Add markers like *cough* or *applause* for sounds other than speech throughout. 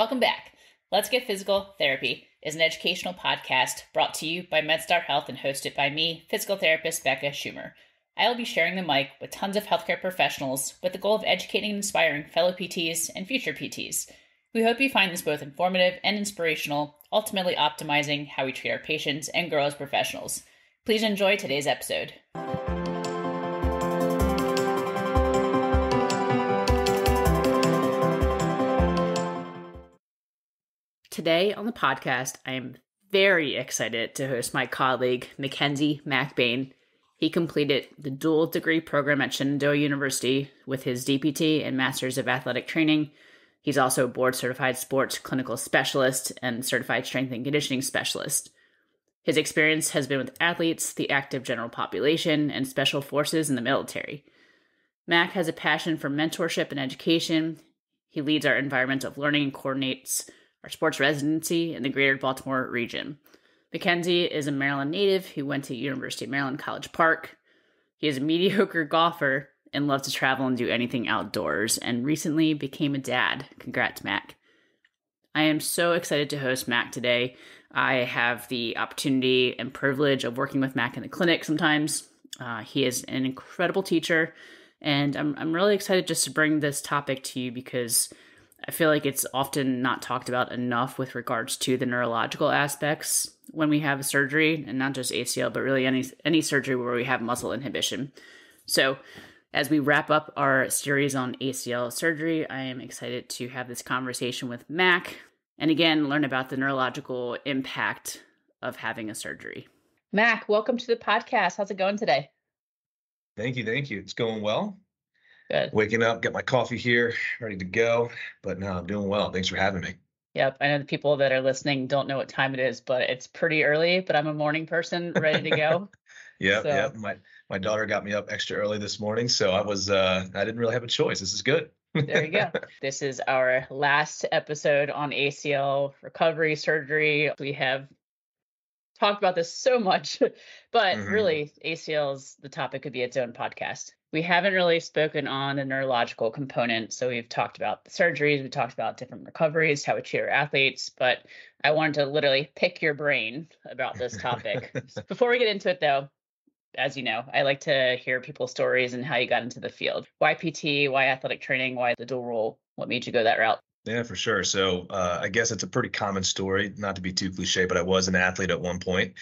Welcome back. Let's Get Physical Therapy is an educational podcast brought to you by MedStar Health and hosted by me, physical therapist Becca Schumer. I will be sharing the mic with tons of healthcare professionals with the goal of educating and inspiring fellow PTs and future PTs. We hope you find this both informative and inspirational, ultimately optimizing how we treat our patients and grow as professionals. Please enjoy today's episode. Today on the podcast, I am very excited to host my colleague, Mackenzie MacBain. He completed the dual degree program at Shenandoah University with his DPT and Masters of Athletic Training. He's also a board certified sports clinical specialist and certified strength and conditioning specialist. His experience has been with athletes, the active general population, and special forces in the military. Mac has a passion for mentorship and education. He leads our environment of learning and coordinates our sports residency in the greater Baltimore region. Mackenzie is a Maryland native who went to University of Maryland College Park. He is a mediocre golfer and loves to travel and do anything outdoors, and recently became a dad. Congrats, Mac. I am so excited to host Mac today. I have the opportunity and privilege of working with Mac in the clinic sometimes. Uh, he is an incredible teacher, and I'm, I'm really excited just to bring this topic to you because I feel like it's often not talked about enough with regards to the neurological aspects when we have a surgery, and not just ACL, but really any any surgery where we have muscle inhibition. So, as we wrap up our series on ACL surgery, I am excited to have this conversation with Mac, and again learn about the neurological impact of having a surgery. Mac, welcome to the podcast. How's it going today? Thank you, thank you. It's going well. Good. Waking up, get my coffee here, ready to go. But no, I'm doing well. Thanks for having me. Yep. I know the people that are listening don't know what time it is, but it's pretty early, but I'm a morning person ready to go. *laughs* yeah. So. Yeah. My my daughter got me up extra early this morning. So I was uh I didn't really have a choice. This is good. there you go. *laughs* This is our last episode on ACL recovery surgery. We have talked about this so much, *laughs* but mm-hmm. really ACL's the topic could be its own podcast we haven't really spoken on the neurological component. So we've talked about the surgeries, we talked about different recoveries, how we treat our athletes, but I wanted to literally pick your brain about this topic. *laughs* Before we get into it though, as you know, I like to hear people's stories and how you got into the field. Why PT, why athletic training, why the dual role? What made you go that route? Yeah, for sure. So uh, I guess it's a pretty common story, not to be too cliche, but I was an athlete at one point.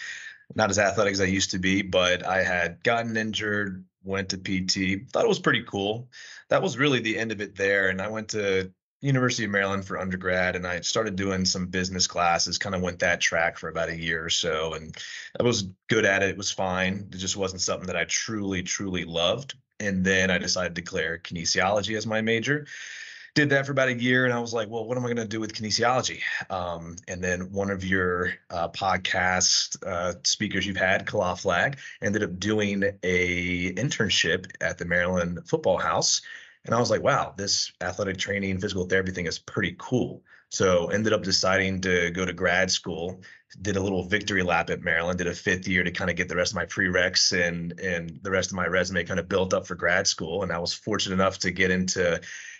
Not as athletic as I used to be, but I had gotten injured, went to PT. Thought it was pretty cool. That was really the end of it there. And I went to University of Maryland for undergrad, and I started doing some business classes. Kind of went that track for about a year or so, and I was good at it. It was fine. It just wasn't something that I truly, truly loved. And then I decided to declare kinesiology as my major did that for about a year and i was like well what am i going to do with kinesiology? Um, and then one of your uh, podcast uh, speakers you've had Kala flag ended up doing a internship at the maryland football house and i was like wow this athletic training physical therapy thing is pretty cool. So ended up deciding to go to grad school did a little victory lap at maryland did a fifth year to kind of get the rest of my prereqs and and the rest of my resume kind of built up for grad school and i was fortunate enough to get into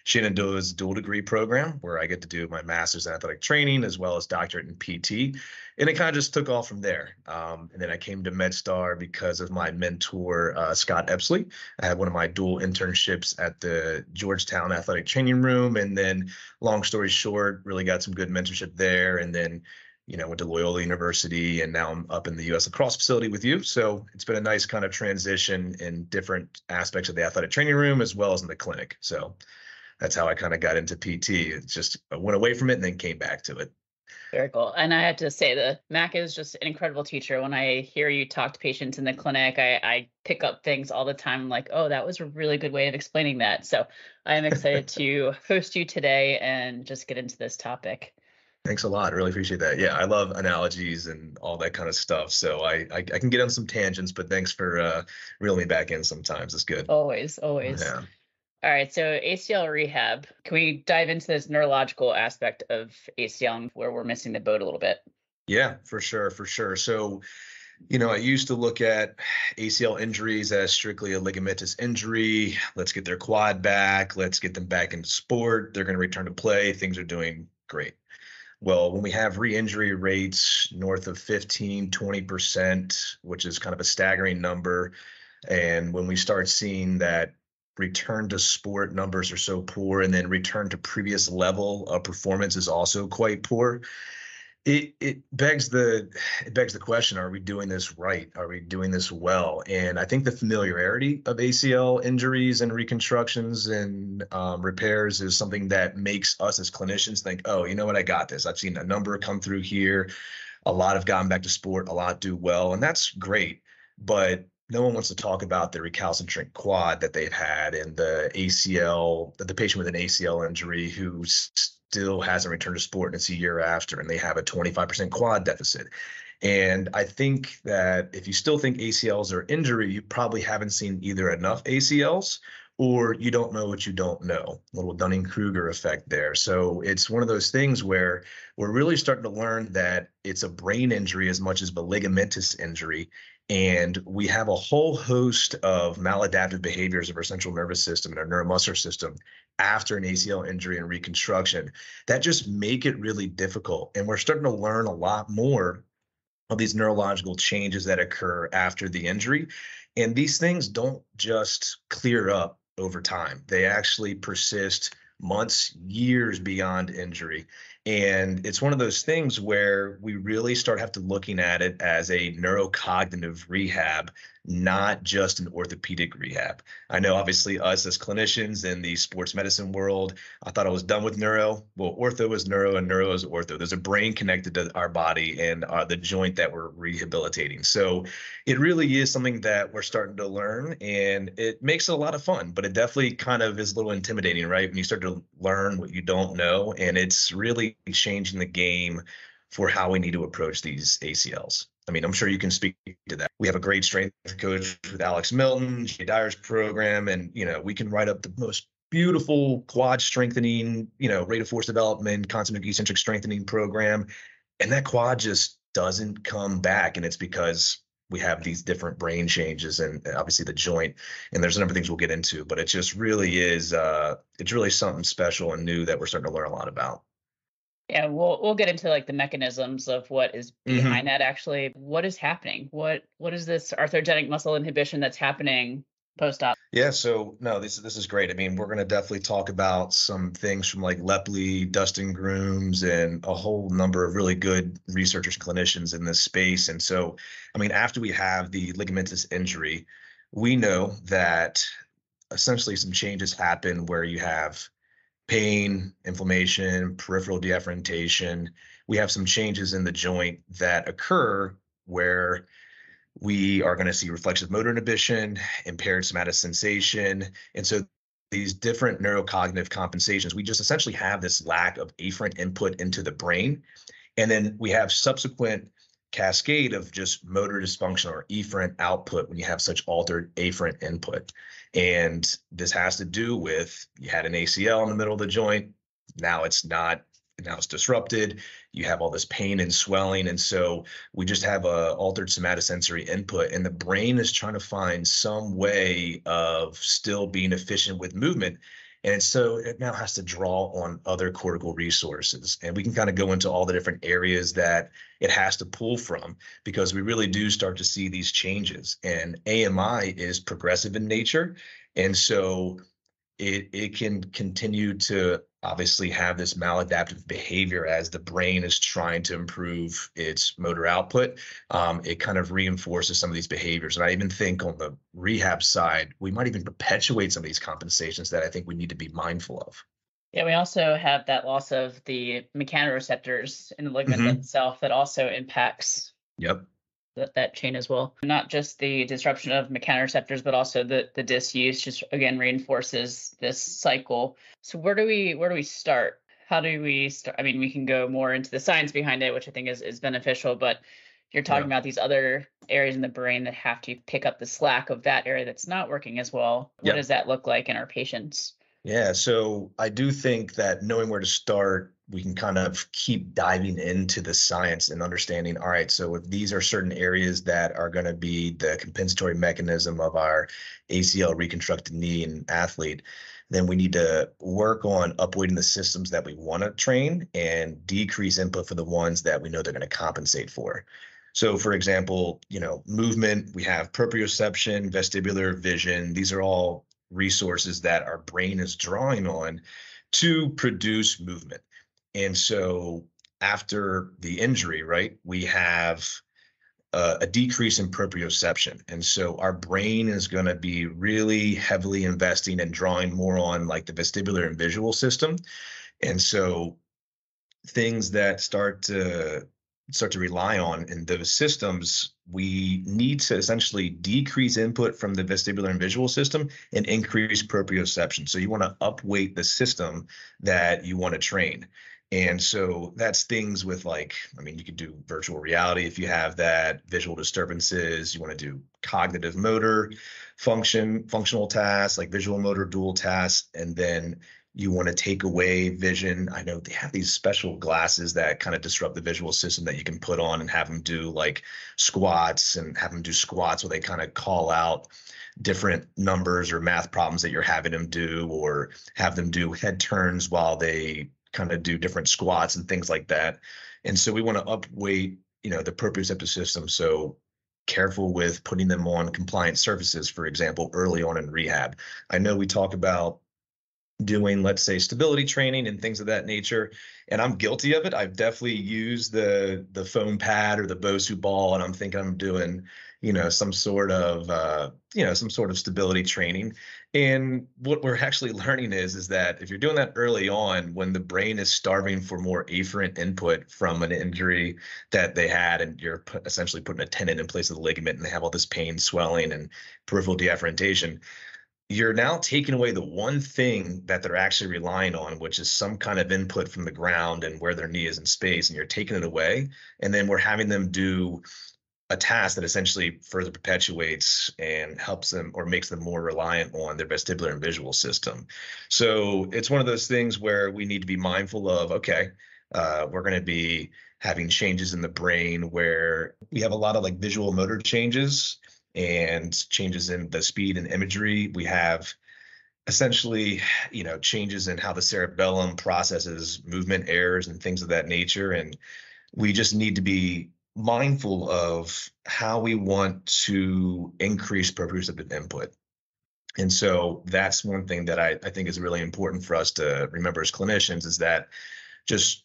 Shenandoah's dual degree program, where I get to do my master's in athletic training as well as doctorate in PT. And it kind of just took off from there. Um, and then I came to MedStar because of my mentor, uh, Scott Epsley. I had one of my dual internships at the Georgetown Athletic Training Room. And then, long story short, really got some good mentorship there. And then you know, went to Loyola University and now I'm up in the US lacrosse facility with you. So it's been a nice kind of transition in different aspects of the athletic training room as well as in the clinic. So that's how I kind of got into PT. It just I went away from it and then came back to it. Very cool. And I have to say that Mac is just an incredible teacher. When I hear you talk to patients in the clinic, I, I pick up things all the time. I'm like, oh, that was a really good way of explaining that. So I'm excited *laughs* to host you today and just get into this topic. Thanks a lot. I really appreciate that. Yeah, I love analogies and all that kind of stuff. So I I, I can get on some tangents, but thanks for uh, reeling me back in sometimes. It's good. Always, always. Yeah. All right, so ACL rehab. Can we dive into this neurological aspect of ACL where we're missing the boat a little bit? Yeah, for sure, for sure. So, you know, I used to look at ACL injuries as strictly a ligamentous injury. Let's get their quad back. Let's get them back into sport. They're going to return to play. Things are doing great. Well, when we have re injury rates north of 15, 20%, which is kind of a staggering number, and when we start seeing that return to sport numbers are so poor and then return to previous level of performance is also quite poor, it it begs the it begs the question are we doing this right? Are we doing this well? And i think the familiarity of acl injuries and reconstructions and um, repairs is something that makes us as clinicians think oh you know what? I got this. I've seen a number come through here. A lot have gotten back to sport. A lot do well. And that's great. But no one wants to talk about the recalcitrant quad that they've had and the acl the patient with an acl injury who's still hasn't returned to sport and it's a year after and they have a 25% quad deficit. And I think that if you still think ACLs are injury, you probably haven't seen either enough ACLs or you don't know what you don't know. A little Dunning Kruger effect there. So it's one of those things where we're really starting to learn that it's a brain injury as much as a ligamentous injury. And we have a whole host of maladaptive behaviors of our central nervous system and our neuromuscular system after an ACL injury and reconstruction that just make it really difficult. And we're starting to learn a lot more of these neurological changes that occur after the injury. And these things don't just clear up over time, they actually persist months, years beyond injury. And it's one of those things where we really start have to looking at it as a neurocognitive rehab not just an orthopedic rehab. I know, obviously, us as clinicians in the sports medicine world, I thought I was done with neuro. Well, ortho is neuro and neuro is ortho. There's a brain connected to our body and uh, the joint that we're rehabilitating. So it really is something that we're starting to learn and it makes it a lot of fun, but it definitely kind of is a little intimidating, right? When you start to learn what you don't know, and it's really changing the game for how we need to approach these ACLs. I mean, I'm sure you can speak to that. We have a great strength coach with Alex Milton, Jay Dyer's program, and you know, we can write up the most beautiful quad strengthening, you know, rate of force development, concentric eccentric strengthening program. And that quad just doesn't come back. And it's because we have these different brain changes and obviously the joint and there's a number of things we'll get into but it just really is uh it's really something special and new that we're starting to learn a lot about yeah, we'll we'll get into like the mechanisms of what is mm-hmm. behind mm-hmm. that actually. What is happening? What what is this arthrogenic muscle inhibition that's happening post op? Yeah, so no, this this is great. I mean, we're gonna definitely talk about some things from like Lepley, Dustin Grooms, and a whole number of really good researchers, clinicians in this space. And so, I mean, after we have the ligamentous injury, we know that essentially some changes happen where you have pain, inflammation, peripheral deafferentation. We have some changes in the joint that occur where we are going to see reflexive motor inhibition, impaired somatosensation. And so these different neurocognitive compensations, we just essentially have this lack of afferent input into the brain. And then we have subsequent cascade of just motor dysfunction or efferent output when you have such altered afferent input. And this has to do with you had an ACL in the middle of the joint. Now it's not, now it's disrupted. You have all this pain and swelling. And so we just have a altered somatosensory input. And the brain is trying to find some way of still being efficient with movement. And so it now has to draw on other cortical resources. And we can kind of go into all the different areas that it has to pull from because we really do start to see these changes. And AMI is progressive in nature. And so it, it can continue to obviously have this maladaptive behavior as the brain is trying to improve its motor output. Um, it kind of reinforces some of these behaviors. And I even think on the rehab side, we might even perpetuate some of these compensations that I think we need to be mindful of. Yeah, we also have that loss of the mechanoreceptors in the ligament mm-hmm. itself that also impacts yep that, that chain as well. Not just the disruption of mechanoreceptors, but also the the disuse just again reinforces this cycle. So where do we where do we start? How do we start? I mean, we can go more into the science behind it, which I think is is beneficial, but you're talking yeah. about these other areas in the brain that have to pick up the slack of that area that's not working as well. What does that look like in our patients? Yeah, so I do think that knowing where to start we can kind of keep diving into the science and understanding all right so if these are certain areas that are going to be the compensatory mechanism of our acl reconstructed knee and athlete then we need to work on upweighting the systems that we want to train and decrease input for the ones that we know they're going to compensate for. So for example you know movement we have proprioception vestibular vision. These are all resources that our brain is drawing on to produce movement and so after the injury, right, we have uh, a decrease in proprioception. And so our brain is going to be really heavily investing and drawing more on like the vestibular and visual system. And so things that start to start to rely on in those systems, we need to essentially decrease input from the vestibular and visual system and increase proprioception. So you want to upweight the system that you want to train. And so that's things with like, I mean, you could do virtual reality if you have that, visual disturbances, you want to do cognitive motor function, functional tasks like visual motor dual tasks, and then you want to take away vision. I know they have these special glasses that kind of disrupt the visual system that you can put on and have them do like squats and have them do squats where they kind of call out different numbers or math problems that you're having them do or have them do head turns while they kind of do different squats and things like that. And so we want to upweight, you know, the proprioceptive system. So careful with putting them on compliant surfaces, for example, early on in rehab. I know we talk about doing let's say stability training and things of that nature and i'm guilty of it i've definitely used the the foam pad or the bosu ball and i'm thinking i'm doing you know some sort of uh, you know some sort of stability training and what we're actually learning is is that if you're doing that early on when the brain is starving for more afferent input from an injury that they had and you're essentially putting a tendon in place of the ligament and they have all this pain swelling and peripheral deafferentation you're now taking away the one thing that they're actually relying on, which is some kind of input from the ground and where their knee is in space, and you're taking it away. And then we're having them do a task that essentially further perpetuates and helps them or makes them more reliant on their vestibular and visual system. So it's one of those things where we need to be mindful of okay, uh, we're going to be having changes in the brain where we have a lot of like visual motor changes and changes in the speed and imagery. We have essentially you know changes in how the cerebellum processes movement errors and things of that nature and we just need to be mindful of how we want to increase proprioceptive input. And so that's one thing that I, I think is really important for us to remember as clinicians is that just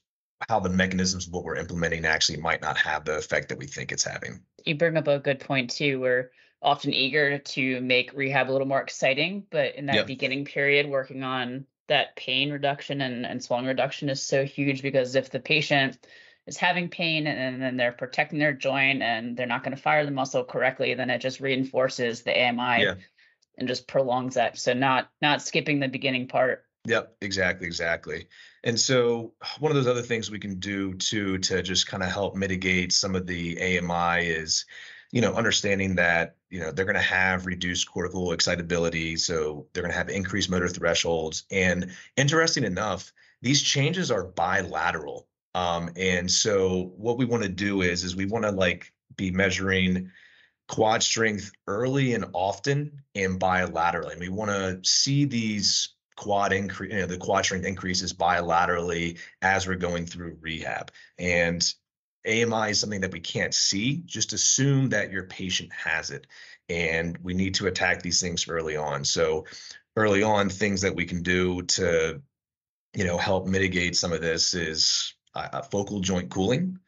how the mechanisms of what we're implementing actually might not have the effect that we think it's having. You bring up a good point too. We're often eager to make rehab a little more exciting, but in that yep. beginning period, working on that pain reduction and, and swelling reduction is so huge because if the patient is having pain and then they're protecting their joint and they're not going to fire the muscle correctly, then it just reinforces the AMI yeah. and just prolongs that. So not not skipping the beginning part. Yep, exactly, exactly. And so one of those other things we can do too to just kind of help mitigate some of the AMI is, you know, understanding that, you know, they're going to have reduced cortical excitability, so they're going to have increased motor thresholds and interesting enough, these changes are bilateral um, and so what we want to do is is we want to like be measuring quad strength early and often and bilaterally. And we want to see these quad increase, you know, the quad strength increases bilaterally as we're going through rehab. And AMI is something that we can't see. Just assume that your patient has it. And we need to attack these things early on. So early on, things that we can do to, you know, help mitigate some of this is uh, focal joint cooling,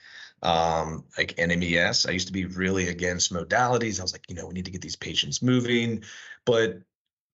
um, like NMES. I used to be really against modalities. I was like, you know, we need to get these patients moving, but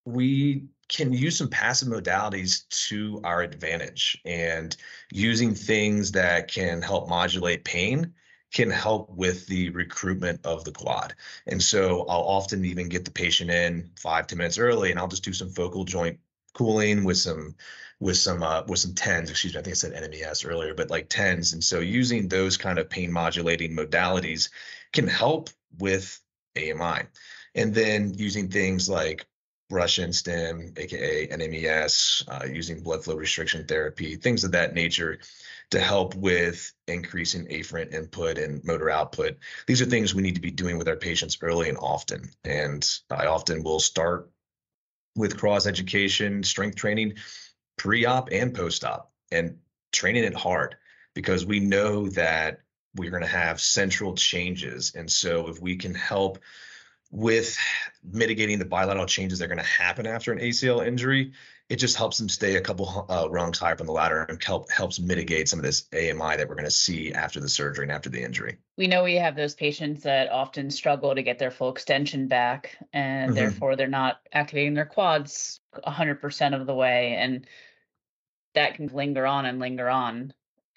we can use some passive modalities to our advantage and using things that can help modulate pain can help with the recruitment of the quad. And so I'll often even get the patient in five, 10 minutes early and I'll just do some focal joint cooling with some with some uh, with some tens. Excuse me, I think I said NMES earlier, but like tens. And so using those kind of pain modulating modalities can help with AMI. And then using things like Russian stim, aka NMES, uh, using blood flow restriction therapy, things of that nature to help with increasing afferent input and motor output. These are things we need to be doing with our patients early and often. And I often will start with cross education, strength training, pre op and post op, and training it hard because we know that we're going to have central changes. And so if we can help with mitigating the bilateral changes that are going to happen after an ACL injury, it just helps them stay a couple uh, rungs higher on the ladder and help helps mitigate some of this AMI that we're going to see after the surgery and after the injury. We know we have those patients that often struggle to get their full extension back, and mm-hmm. therefore they're not activating their quads 100% of the way, and that can linger on and linger on.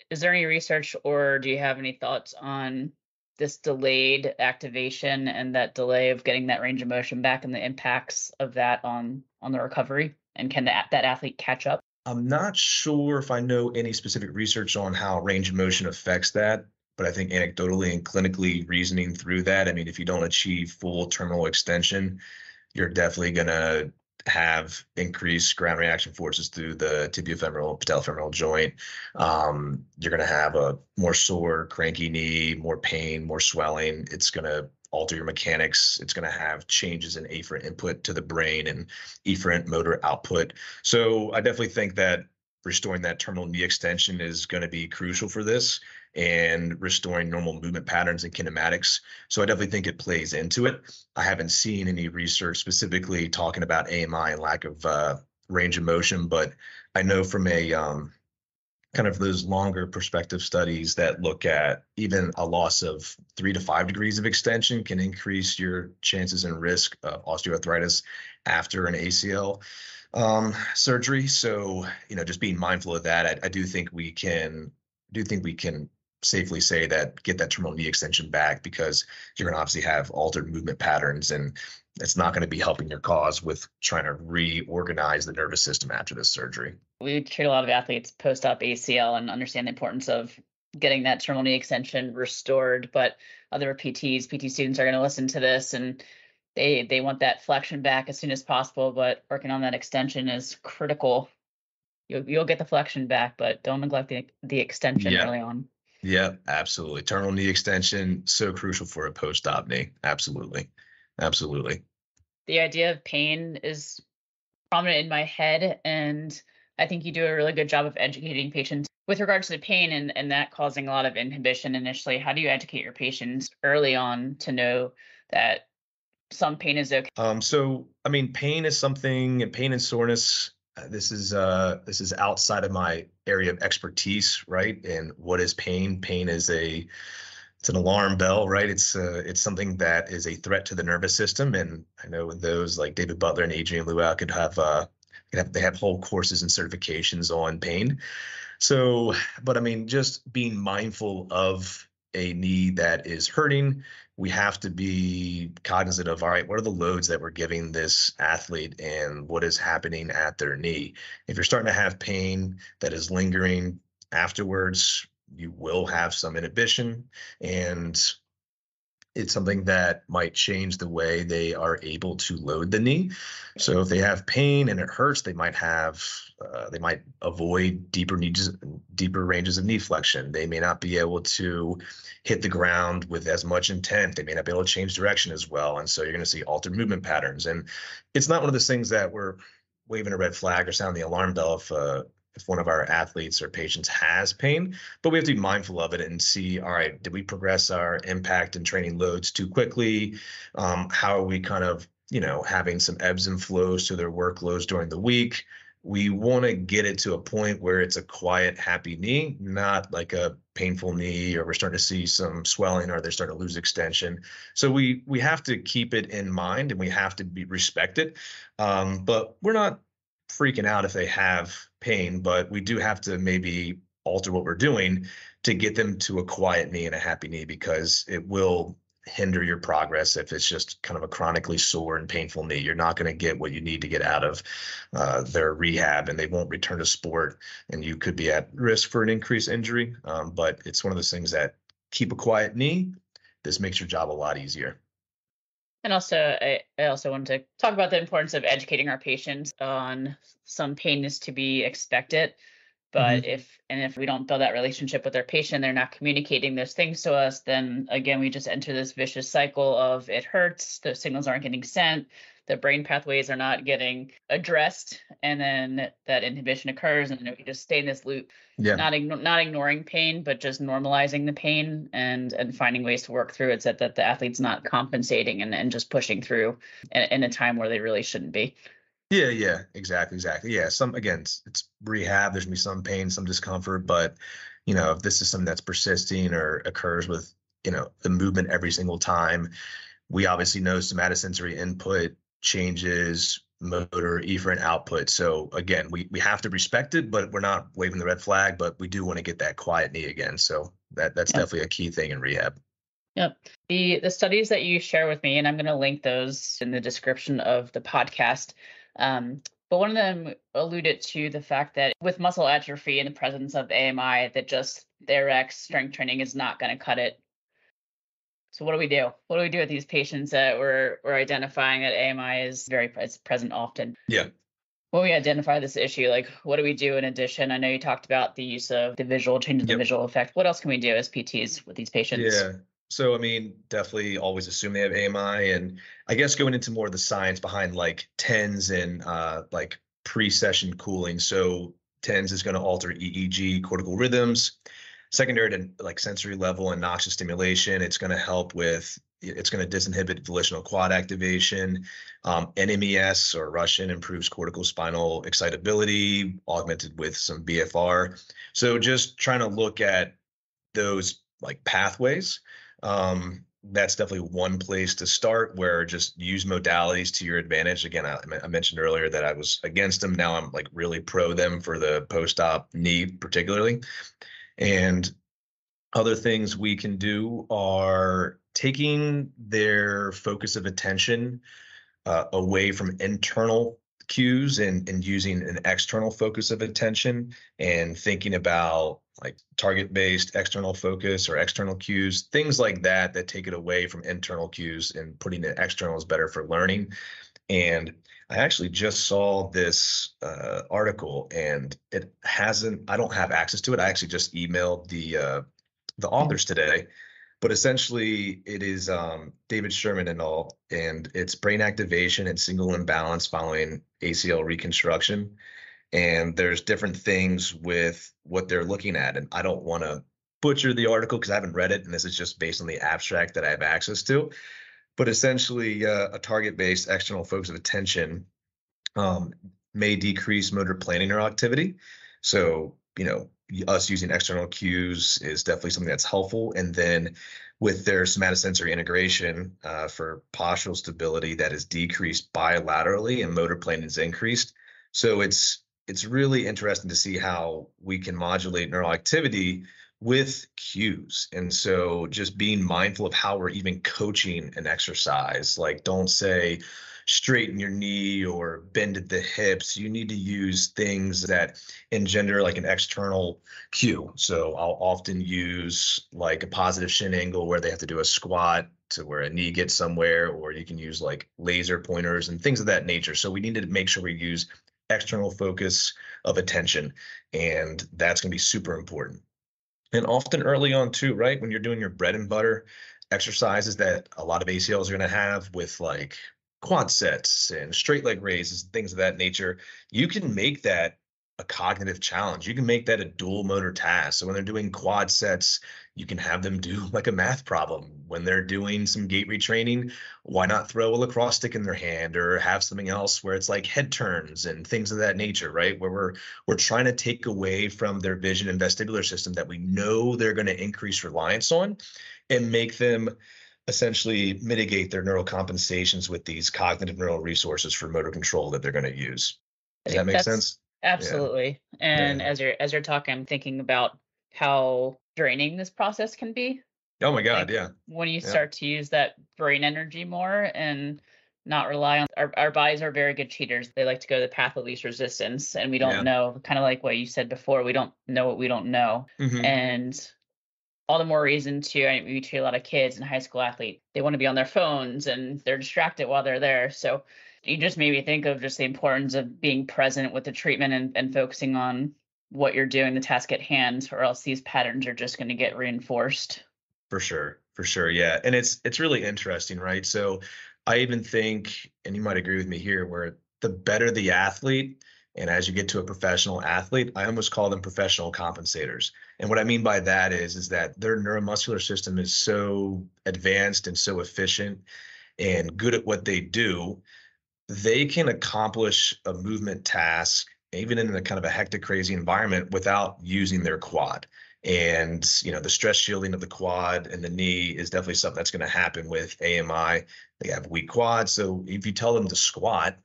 Is there any research, or do you have any thoughts on this delayed activation and that delay of getting that range of motion back and the impacts of that on on the recovery and can that that athlete catch up i'm not sure if i know any specific research on how range of motion affects that but i think anecdotally and clinically reasoning through that i mean if you don't achieve full terminal extension you're definitely going to have increased ground reaction forces through the tibiofemoral patellofemoral joint. Um, you're going to have a more sore, cranky knee, more pain, more swelling. It's going to alter your mechanics. It's going to have changes in afferent input to the brain and efferent motor output. So I definitely think that restoring that terminal knee extension is going to be crucial for this and restoring normal movement patterns and kinematics. So I definitely think it plays into it. I haven't seen any research specifically talking about AMI and lack of uh, range of motion, but I know from a um, kind of those longer perspective studies that look at even a loss of three to five degrees of extension can increase your chances and risk of osteoarthritis after an ACL um, surgery. So, you know, just being mindful of that, I, I do think we can do think we can safely say that get that terminal knee extension back because you're going to obviously have altered movement patterns and it's not going to be helping your cause with trying to reorganize the nervous system after this surgery. We treat a lot of athletes post op ACL and understand the importance of getting that terminal knee extension restored. But other PTs, PT students are going to listen to this and they they want that flexion back as soon as possible. But working on that extension is critical. You'll you'll get the flexion back, but don't neglect the the extension yeah. early on. Yep, absolutely. Terminal knee extension, so crucial for a post op knee. Absolutely. Absolutely. The idea of pain is prominent in my head. And I think you do a really good job of educating patients with regards to the pain and, and that causing a lot of inhibition initially. How do you educate your patients early on to know that some pain is okay? Um, so, I mean, pain is something, and pain and soreness uh, this is uh this is outside of my area of expertise right and what is pain pain is a it's an alarm bell right it's uh it's something that is a threat to the nervous system and i know those like david butler and adriaan louw could have uh have, they have whole courses and certifications on pain. So but i mean just being mindful of a knee that is hurting we have to be cognizant of all right what are the loads that we're giving this athlete and what is happening at their knee? If you're starting to have pain that is lingering afterwards you will have some inhibition. And it's something that might change the way they are able to load the knee. So if they have pain and it hurts, they might have uh, they might avoid deeper knees, deeper ranges of knee flexion. They may not be able to hit the ground with as much intent. They may not be able to change direction as well, and so you're going to see altered movement patterns. And it's not one of those things that we're waving a red flag or sounding the alarm bell if uh, if one of our athletes or patients has pain, but we have to be mindful of it and see, all right, did we progress our impact and training loads too quickly? Um, how are we kind of, you know, having some ebbs and flows to their workloads during the week? We want to get it to a point where it's a quiet, happy knee, not like a painful knee, or we're starting to see some swelling, or they're starting to lose extension. So we we have to keep it in mind, and we have to be respected. Um, but we're not freaking out if they have pain, but we do have to maybe alter what we're doing to get them to a quiet knee and a happy knee because it will hinder your progress if it's just kind of a chronically sore and painful knee. You're not going to get what you need to get out of uh, their rehab, and they won't return to sport, and you could be at risk for an increased injury. Um, but it's one of those things that keep a quiet knee. This makes your job a lot easier. And also, I, I also wanted to talk about the importance of educating our patients on some pain is to be expected. But mm-hmm. if and if we don't build that relationship with our patient, they're not communicating those things to us, then again we just enter this vicious cycle of it hurts, the signals aren't getting sent, the brain pathways are not getting addressed and then that inhibition occurs and we just stay in this loop yeah. not igno- not ignoring pain but just normalizing the pain and and finding ways to work through it so that the athlete's not compensating and, and just pushing through in, in a time where they really shouldn't be. Yeah yeah exactly exactly. Yeah some again it's, it's rehab. There's gonna be some pain some discomfort but you know if this is something that's persisting or occurs with you know the movement every single time we obviously know somatosensory input changes motor efferent output. So again, we we have to respect it, but we're not waving the red flag. But we do want to get that quiet knee again. So that that's yep. definitely a key thing in rehab. Yep. The the studies that you share with me, and I'm going to link those in the description of the podcast. Um, but one of them alluded to the fact that with muscle atrophy in the presence of AMI, that just their X strength training is not going to cut it so what do we do? What do we do with these patients that we're we're identifying that AMI is very it's present often? Yeah. When we identify this issue, like what do we do in addition? I know you talked about the use of the visual, changing yep. the visual effect. What else can we do as PTs with these patients? Yeah. So I mean, definitely always assume they have AMI, and I guess going into more of the science behind like TENS and uh, like pre-session cooling. So TENS is going to alter EEG cortical rhythms secondary to like sensory level and noxious stimulation. It's going to help with it's going to disinhibit volitional quad activation. Um, NMES or Russian improves cortical spinal excitability, augmented with some BFR. So just trying to look at those like pathways. Um, that's definitely one place to start where just use modalities to your advantage. Again, I, I, mentioned earlier that I was against them. Now I'm like really pro them for the post-op knee, particularly. And other things we can do are taking their focus of attention uh, away from internal cues and, and using an external focus of attention and thinking about like target based external focus or external cues, things like that, that take it away from internal cues and putting it external is better for learning. And I actually just saw this uh, article, and it hasn't. I don't have access to it. I actually just emailed the uh, the authors today, but essentially it is um, David Sherman and all, and it's brain activation and signal imbalance following ACL reconstruction. And there's different things with what they're looking at, and I don't want to butcher the article because I haven't read it, and this is just based on the abstract that I have access to but essentially uh, a target-based external focus of attention um, may decrease motor planning neural activity. So, you know, us using external cues is definitely something that's helpful. And then with their somatosensory integration uh, for postural stability, that is decreased bilaterally and motor planning is increased. So it's it's really interesting to see how we can modulate neural activity with cues. And so just being mindful of how we're even coaching an exercise. Like, don't say, straighten your knee or bend at the hips. You need to use things that engender like an external cue. So I'll often use like a positive shin angle where they have to do a squat to where a knee gets somewhere, or you can use like laser pointers and things of that nature. So we need to make sure we use external focus of attention. And that's going to be super important and often early on too right when you're doing your bread and butter exercises that a lot of acls are going to have with like quad sets and straight leg raises and things of that nature you can make that a cognitive challenge. You can make that a dual motor task. So when they're doing quad sets, you can have them do *laughs* like a math problem. When they're doing some gait retraining, why not throw a lacrosse stick in their hand or have something else where it's like head turns and things of that nature, right? Where we're we're trying to take away from their vision and vestibular system that we know they're going to increase reliance on and make them essentially mitigate their neural compensations with these cognitive neural resources for motor control that they're going to use. Does that make sense? Absolutely. Yeah. And yeah. as you're as you're talking, I'm thinking about how draining this process can be. Oh my God, like yeah. When you start to use that brain energy more and not rely on our, our bodies are very good cheaters. They like to go the path of least resistance. And we don't know, kind of like what you said before, we don't know what we don't know. Mm-hmm. And all the more reason to I mean, we treat a lot of kids and high school athletes they want to be on their phones and they're distracted while they're there so you just made me think of just the importance of being present with the treatment and, and focusing on what you're doing the task at hand or else these patterns are just going to get reinforced for sure for sure yeah and it's it's really interesting right so i even think and you might agree with me here where the better the athlete and as you get to a professional athlete, I almost call them professional compensators. And what I mean by that is, is that their neuromuscular system is so advanced and so efficient and good at what they do, they can accomplish a movement task even in a kind of a hectic, crazy environment without using their quad. And you know, the stress shielding of the quad and the knee is definitely something that's going to happen with AMI. They have weak quads. So if you tell them to squat,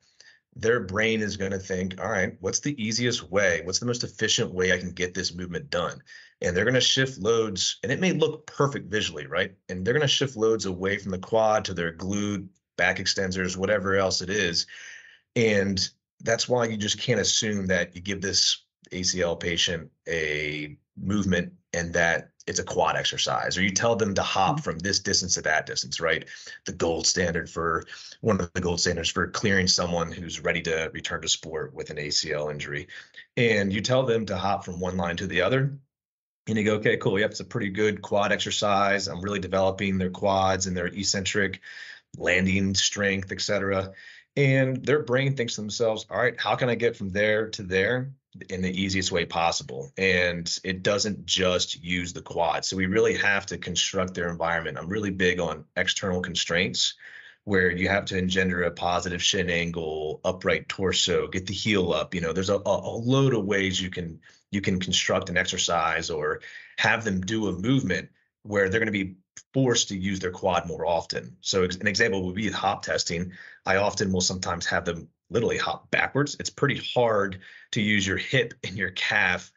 their brain is going to think, all right, what's the easiest way? What's the most efficient way I can get this movement done? And they're going to shift loads, and it may look perfect visually, right? And they're going to shift loads away from the quad to their glute, back extensors, whatever else it is. And that's why you just can't assume that you give this ACL patient a movement and that it's a quad exercise or you tell them to hop mm-hmm. from this distance to that distance right? The gold standard for one of the gold standards for clearing someone who's ready to return to sport with an acl injury. And you tell them to hop from one line to the other and you go okay cool yep it's a pretty good quad exercise. I'm really developing their quads and their eccentric landing strength etc and their brain thinks to themselves all right how can i get from there to there in the easiest way possible. And it doesn't just use the quad. So we really have to construct their environment. I'm really big on external constraints where you have to engender a positive shin angle, upright torso, get the heel up. You know, there's a, a load of ways you can you can construct an exercise or have them do a movement where they're going to be forced to use their quad more often. So an example would be hop testing. I often will sometimes have them literally hop backwards. It's pretty hard to use your hip *laughs* and your calf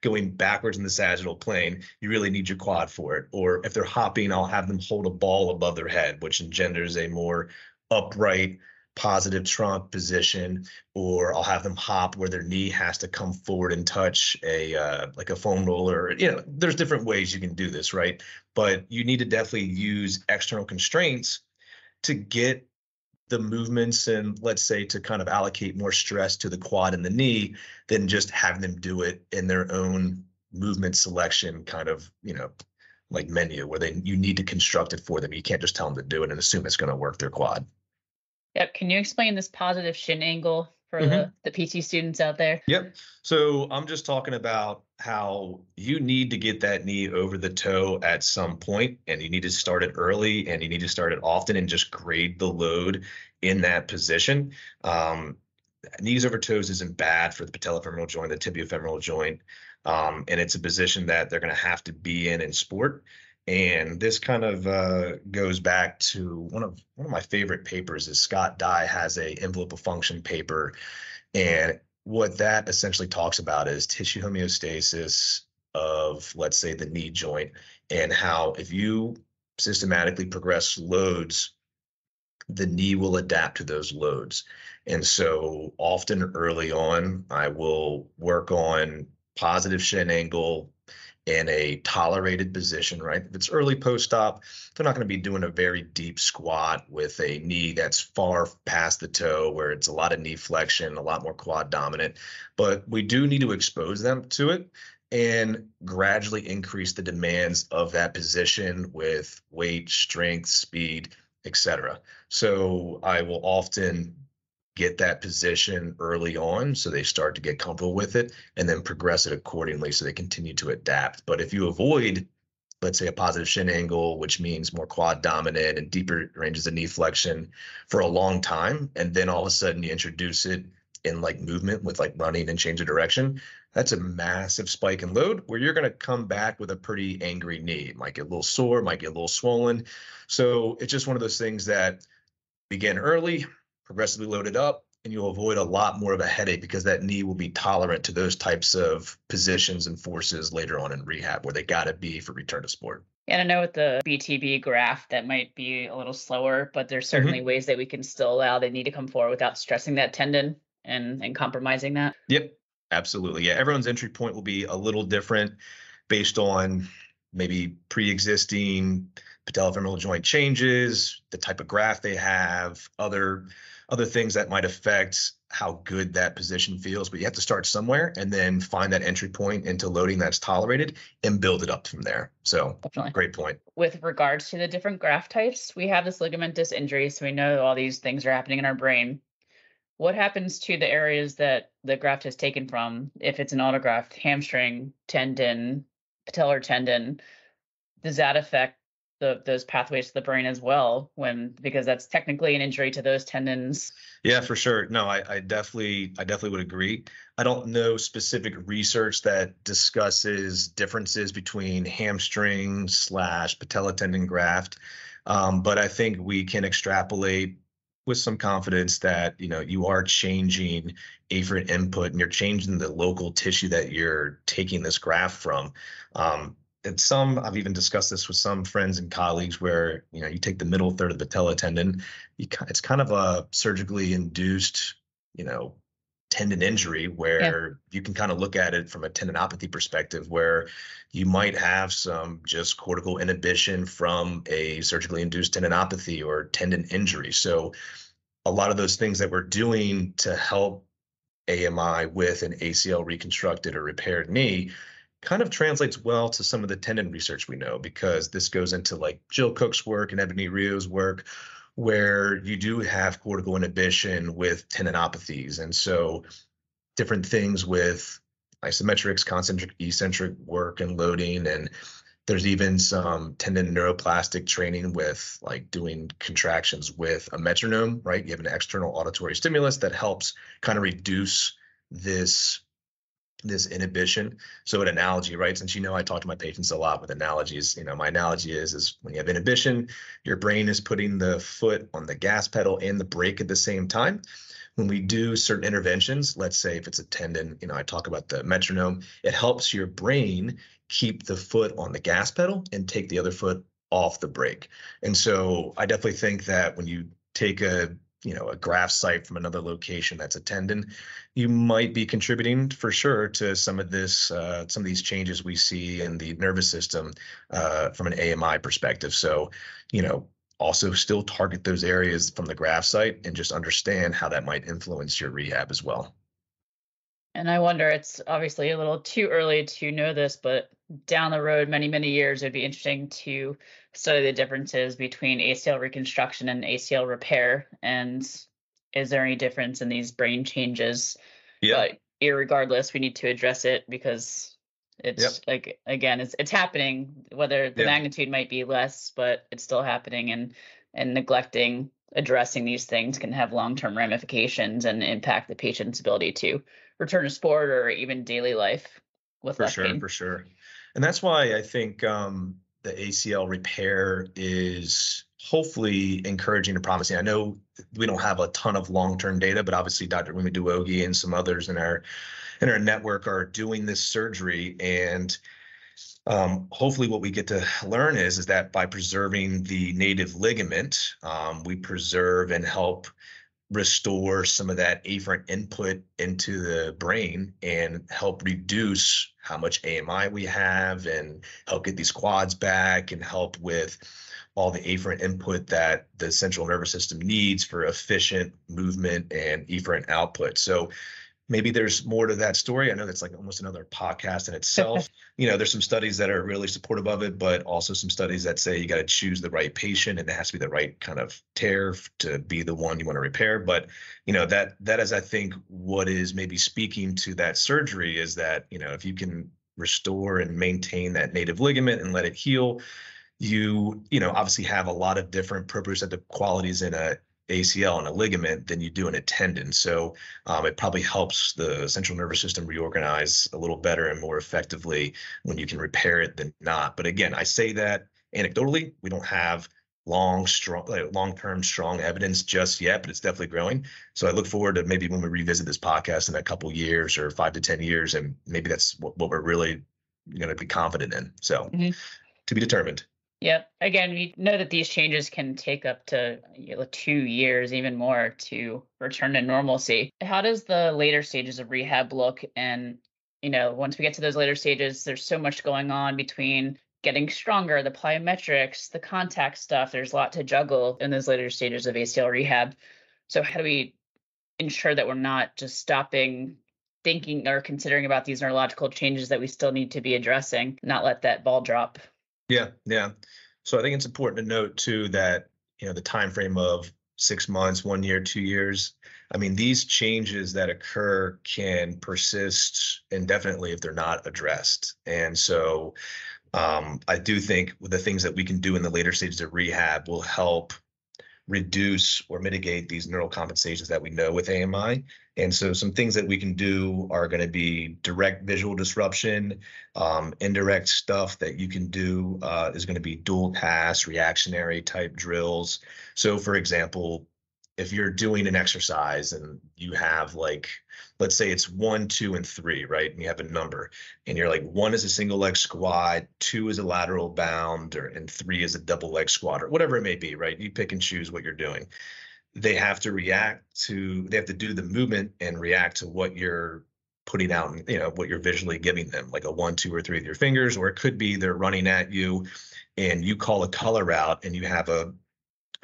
going backwards in the sagittal plane. You really need your quad for it. Or if they're hopping, I'll have them hold a ball above their head, which engenders a more upright, positive trunk position. Or I'll have them hop where their knee has to come forward and touch a uh, like a foam roller. You know, there's different ways you can do this, right? But you need to definitely use external constraints to get the movements and let's say to kind of allocate more stress to the quad and the knee than just having them do it in their own movement selection kind of you know like menu where they you need to construct it for them you can't just tell them to do it and assume it's going to work their quad yep. Can you explain this positive shin angle for mm-hmm. the, the pt students out there? Yep. So i'm just talking about how you need to get that knee over the toe at some point and you need to start it early and you need to start it often and just grade the load in that position. Um, knees over toes isn't bad for the patellofemoral joint the tibiofemoral joint um, and it's a position that they're going to have to be in in sport and this kind of uh, goes back to one of one of my favorite papers is Scott Dye has a envelope of function paper and what that essentially talks about is tissue homeostasis of, let's say, the knee joint, and how if you systematically progress loads, the knee will adapt to those loads. And so often early on, I will work on positive shin angle, in a tolerated position, right? If it's early post op, they're not going to be doing a very deep squat with a knee that's far past the toe, where it's a lot of knee flexion, a lot more quad dominant. But we do need to expose them to it and gradually increase the demands of that position with weight, strength, speed, etc. So I will often get that position early on so they start to get comfortable with it and then progress it accordingly so they continue to adapt. But if you avoid, let's say, a positive shin angle, which means more quad dominant and deeper ranges of knee flexion for a long time, and then all of a sudden you introduce it in like movement with like running and change of direction, that's a massive spike in load where you're going to come back with a pretty angry knee. It might get a little sore, might get a little swollen. So it's just one of those things that begin early, progressively loaded up, and you'll avoid a lot more of a headache because that knee will be tolerant to those types of positions and forces later on in rehab where they got to be for return to sport. And I know with the BTB graft that might be a little slower, but there's certainly mm-hmm. ways that we can still allow the knee to come forward without stressing that tendon and and compromising that. Yep, absolutely. Yeah, everyone's entry point will be a little different based on maybe pre-existing patellofemoral joint changes, the type of graft they have, other other things that might affect how good that position feels. But you have to start somewhere and then find that entry point into loading that's tolerated and build it up from there. So Definitely. great point. With regards to the different graft types, we have this ligamentous injury, so we know all these things are happening in our brain. What happens to the areas that the graft has taken from? If it's an autograft, hamstring, tendon, patellar tendon, does that affect the those pathways to the brain as well when because that's technically an injury to those tendons. Yeah for sure. No I, I definitely i definitely would agree. I don't know specific research that discusses differences between hamstring slash patella tendon graft um, but i think we can extrapolate with some confidence that you know you are changing afferent input and you're changing the local tissue that you're taking this graft from. Um, and some I've even discussed this with some friends and colleagues where you know you take the middle third of the patella tendon, you, it's kind of a surgically induced you know tendon injury where yeah. you can kind of look at it from a tendinopathy perspective where you might have some just cortical inhibition from a surgically induced tendinopathy or tendon injury. So a lot of those things that we're doing to help AMI with an ACL reconstructed or repaired knee kind of translates well to some of the tendon research we know because this goes into like Jill Cook's work and Ebonie Rio's work where you do have cortical inhibition with tendinopathies. And so different things with isometrics concentric eccentric work and loading and there's even some tendon neuroplastic training with like doing contractions with a metronome right? You have an external auditory stimulus that helps kind of reduce this this inhibition. So an analogy, right? Since you know I talk to my patients a lot with analogies, you know, my analogy is is when you have inhibition, your brain is putting the foot on the gas pedal and the brake at the same time. When we do certain interventions, let's say if it's a tendon, you know, I talk about the metronome, it helps your brain keep the foot on the gas pedal and take the other foot off the brake. And so I definitely think that when you take a you know a graft site from another location that's a tendon you might be contributing for sure to some of this uh, some of these changes we see in the nervous system uh, from an ami perspective. So you know also still target those areas from the graft site and just understand how that might influence your rehab as well. And I wonder, it's obviously a little too early to know this, but down the road, many, many years, it'd be interesting to study the differences between ACL reconstruction and ACL repair. And is there any difference in these brain changes? Yeah. But irregardless, we need to address it because it's yep. like again, it's it's happening. Whether the magnitude might be less, but it's still happening, and and neglecting addressing these things can have long term ramifications and impact the patient's ability to return to sport or even daily life with for sure pain. for sure and that's why i think um, the acl repair is hopefully encouraging and promising. I know we don't have a ton of long-term data but obviously dr Wiemi Douoguih and some others in our in our network are doing this surgery. And um, hopefully what we get to learn is is that by preserving the native ligament um, we preserve and help restore some of that afferent input into the brain and help reduce how much AMI we have and help get these quads back and help with all the afferent input that the central nervous system needs for efficient movement and efferent output. So maybe there's more to that story. I know that's like almost another podcast in itself. *laughs* you know, there's some studies that are really supportive of it, but also some studies that say you got to choose the right patient and it has to be the right kind of tear to be the one you want to repair. But you know that that is, I think, what is maybe speaking to that surgery is that you know if you can restore and maintain that native ligament and let it heal you you know obviously have a lot of different proprioceptive qualities in a ACL and a ligament than you do in a tendon. So um, it probably helps the central nervous system reorganize a little better and more effectively when you can repair it than not. But again, I say that anecdotally, we don't have long, strong, like long-term strong evidence just yet, but it's definitely growing. So I look forward to maybe when we revisit this podcast in a couple years or five to ten years, and maybe that's what, what we're really going to be confident in. So mm-hmm. to be determined. Yep. Again, we know that these changes can take up to you know, two years, even more, to return to normalcy. How does the later stages of rehab look? And, you know, once we get to those later stages, there's so much going on between getting stronger, the plyometrics, the contact stuff. There's a lot to juggle in those later stages of ACL rehab. So, how do we ensure that we're not just stopping thinking or considering about these neurological changes that we still need to be addressing, not let that ball drop? Yeah, yeah. So I think it's important to note too that you know the time frame of six months, one year, two years. I mean, these changes that occur can persist indefinitely if they're not addressed. And so um, I do think the things that we can do in the later stages of rehab will help reduce or mitigate these neural compensations that we know with AMI. And so some things that we can do are going to be direct visual disruption, um, indirect stuff that you can do uh, is going to be dual pass, reactionary type drills. So for example, if you're doing an exercise and you have like let's say it's one two and three right and you have a number and you're like one is a single leg squat two is a lateral bound or and three is a double leg squat or whatever it may be right? You pick and choose what you're doing. They have to react to they have to do the movement and react to what you're putting out and you know what you're visually giving them like a one two or three with your fingers or it could be they're running at you and you call a color out and you have a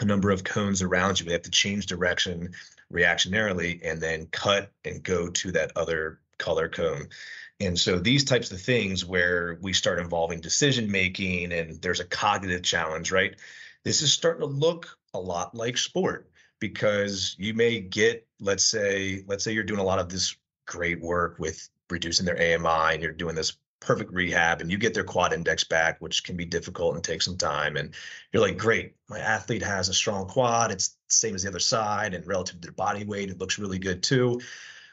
a number of cones around you. We have to change direction reactionarily and then cut and go to that other color cone. And so these types of things where we start involving decision making and there's a cognitive challenge, right? This is starting to look a lot like sport because you may get, let's say, let's say you're doing a lot of this great work with reducing their AMI and you're doing this perfect rehab and you get their quad index back, which can be difficult and take some time. And you're like, great, my athlete has a strong quad. It's the same as the other side and relative to their body weight, it looks really good too.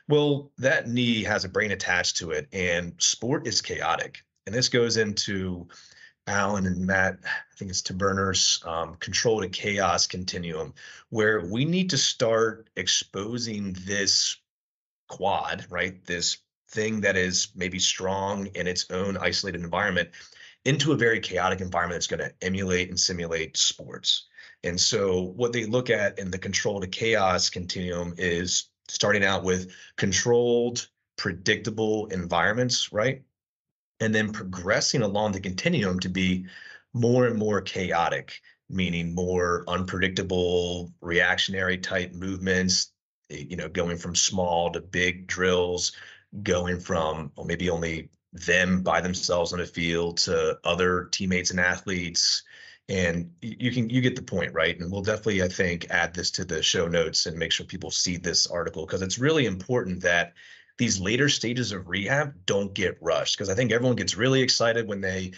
Well, that knee has a brain attached to it, and sport is chaotic. And this goes into Alan and Matt, I think it's Taberner's um, control to chaos continuum, where we need to start exposing this quad, right? This thing that is maybe strong in its own isolated environment into a very chaotic environment that's going to emulate and simulate sports. And so, what they look at in the control to chaos continuum is starting out with controlled, predictable environments, right? And then progressing along the continuum to be more and more chaotic, meaning more unpredictable, reactionary type movements, eh, you know, going from small to big drills, going from well, maybe only them by themselves on a field to other teammates and athletes. And you can you get the point right? And we'll definitely i think add this to the show notes and make sure people see this article because it's really important that these later stages of rehab don't get rushed because i think everyone gets really excited when they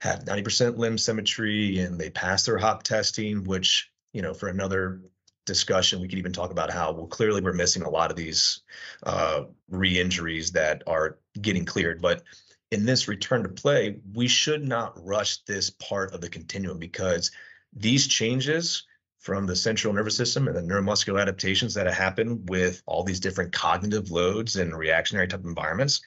have 90% limb symmetry and they pass their hop testing which you know for another discussion, we could even talk about how well clearly we're missing a lot of these uh, re-injuries that are getting cleared. But in this return to play, we should not rush this part of the continuum because these changes from the central nervous system and the neuromuscular adaptations that happen with all these different cognitive loads and reactionary type environments,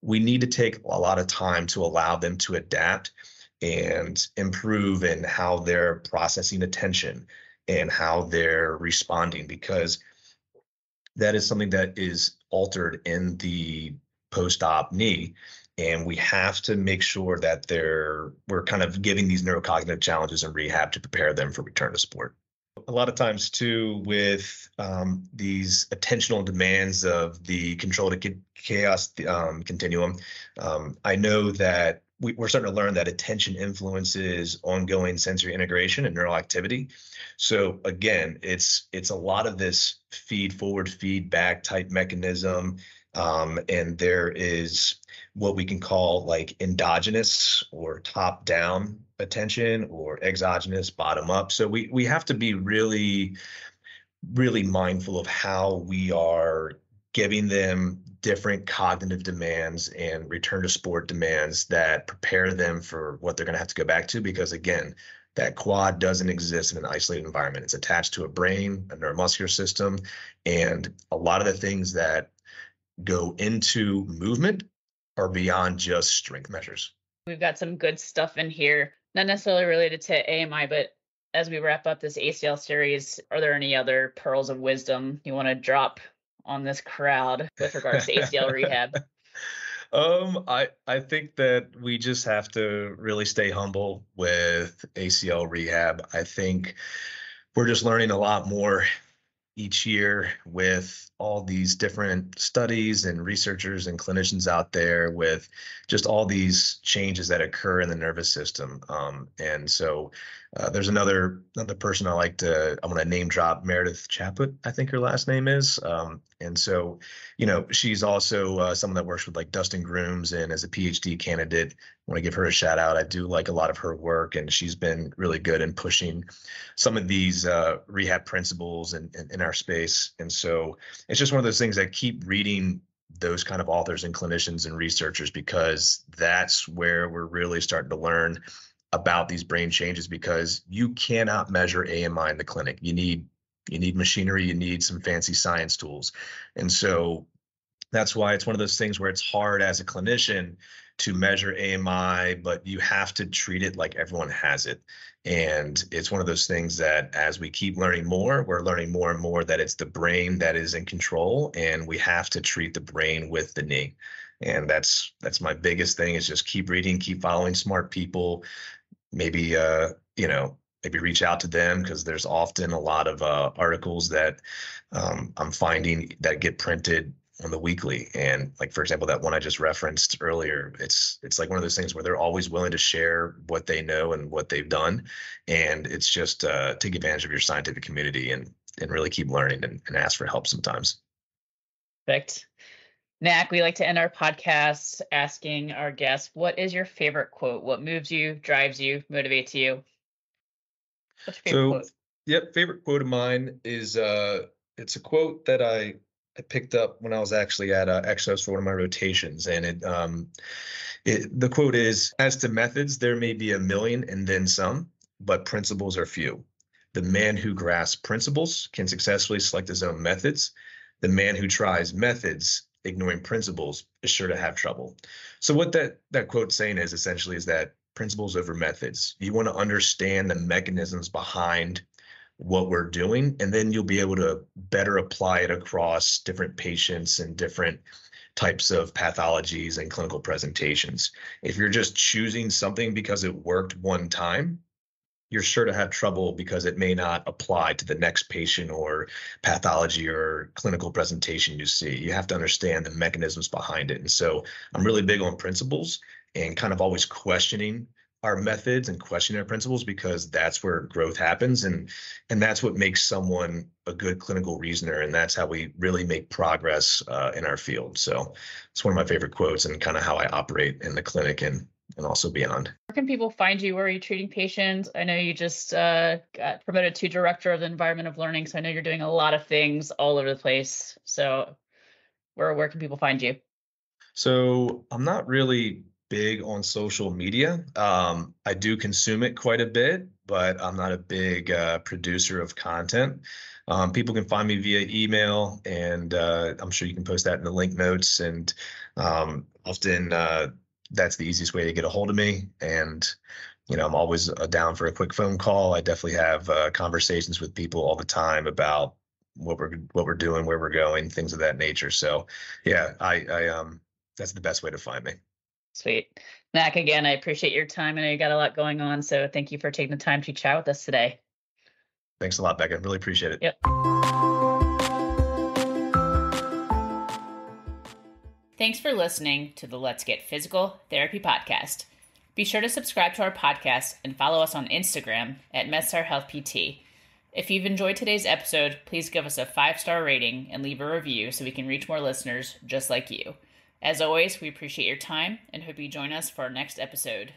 we need to take a lot of time to allow them to adapt and improve in how they're processing attention and how they're responding because that is something that is altered in the post-op knee and we have to make sure that they're we're kind of giving these neurocognitive challenges in rehab to prepare them for return to sport. A lot of times too with um, these attentional demands of the control to chaos um, continuum um, i know that we, are starting to learn that attention influences ongoing sensory integration and neural activity. So again, it's it's a lot of this feed forward feedback type mechanism, um, and there is what we can call like endogenous or top down attention or exogenous bottom up. So we we have to be really really mindful of how we are giving them different cognitive demands and return to sport demands that prepare them for what they're going to have to go back to because again that quad doesn't exist in an isolated environment. It's attached to a brain a neuromuscular system and a lot of the things that go into movement are beyond just strength measures. We've got some good stuff in here not necessarily related to ami but as we wrap up this acl series are there any other pearls of wisdom you want to drop on this crowd with regards to ACL rehab? *laughs* um, I I think that we just have to really stay humble with ACL rehab. I think we're just learning a lot more each year with all these different studies and researchers and clinicians out there with just all these changes that occur in the nervous system. Um, and so uh, there's another another person I like to I'm to name drop Meredith Chaput I think her last name is. Um, and so you know she's also uh, someone that works with like Dustin Grooms and as a PhD candidate. I want to give her a shout out. I do like a lot of her work and she's been really good in pushing some of these uh, rehab principles in, in, in our space. And so it's just one of those things that keep reading those kind of authors and clinicians and researchers because that's where we're really starting to learn about these brain changes because you cannot measure AMI in the clinic. You need you need machinery, you need some fancy science tools. And so that's why it's one of those things where it's hard as a clinician to measure AMI, but you have to treat it like everyone has it. And it's one of those things that as we keep learning more, we're learning more and more that it's the brain that is in control and we have to treat the brain with the knee. And that's that's my biggest thing is just keep reading, keep following smart people, maybe uh, you know maybe reach out to them because there's often a lot of uh, articles that um, I'm finding that get printed on the weekly and like for example that one i just referenced earlier it's it's like one of those things where they're always willing to share what they know and what they've done and it's just uh, take advantage of your scientific community and and really keep learning and, and ask for help sometimes perfect Mac, we like to end our podcast asking our guests, what is your favorite quote? What moves you, drives you, motivates you? What's your favorite so, quote? Yep, favorite quote of mine is uh it's a quote that I I picked up when I was actually at uh, Exos for one of my rotations, and it um it, the quote is as to methods there may be a million and then some, but principles are few. The man who grasps principles can successfully select his own methods. The man who tries methods ignoring principles is sure to have trouble. So what that that quote saying is essentially is that principles over methods. You want to understand the mechanisms behind what we're doing and then you'll be able to better apply it across different patients and different types of pathologies and clinical presentations. If you're just choosing something because it worked one time, you're sure to have trouble because it may not apply to the next patient or pathology or clinical presentation you see. You have to understand the mechanisms behind it. And so I'm really big on principles and kind of always questioning our methods and questioning our principles because that's where growth happens and and that's what makes someone a good clinical reasoner and that's how we really make progress uh, in our field so it's one of my favorite quotes and kind of how i operate in the clinic and and also beyond. Where can people find you? Where are you treating patients? I know you just uh, got promoted to director of the Environment of Learning, so I know you're doing a lot of things all over the place. So, where where can people find you? So I'm not really big on social media. Um, I do consume it quite a bit, but I'm not a big uh, producer of content. Um, people can find me via email, and uh, I'm sure you can post that in the link notes. And um, often uh, that's the easiest way to get a hold of me. And you know, I'm always uh, down for a quick phone call. I definitely have uh, conversations with people all the time about what we're what we're doing, where we're going, things of that nature. So, yeah, I, I um, that's the best way to find me. Sweet, Mac. Again, I appreciate your time. I know you got a lot going on, so thank you for taking the time to chat with us today. Thanks a lot, Becca. Really appreciate it. Yep. Thanks for listening to the Let's Get Physical Therapy podcast. Be sure to subscribe to our podcast and follow us on Instagram at MedStar Health PT. If you've enjoyed today's episode, please give us a five star rating and leave a review so we can reach more listeners just like you. As always, we appreciate your time and hope you join us for our next episode.